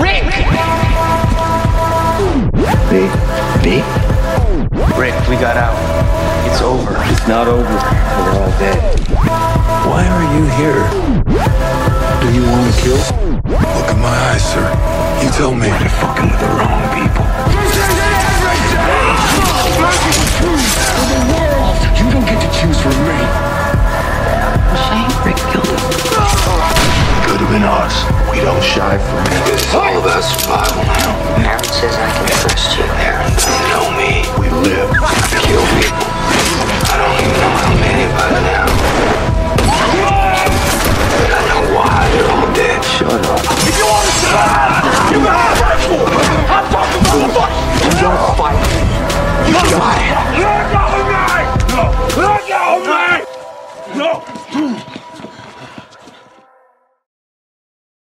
Rick! Me? Me? Rick, we got out. It's over. It's not over. We're all dead. Why are you here? Do you want to kill? Look in my eyes, sir. You tell me. You're fucking with the wrong people. We don't shy from it. It's all about survival now. Aaron says I can trust you. Aaron, you know me. We live to kill people. I don't even know how many by now. But I know why they're all dead. Shut up. If you want to survive, you gotta for it. I'm talking about the fight. You don't fight. You don't fight. Let go of me! No! Let go of me! No!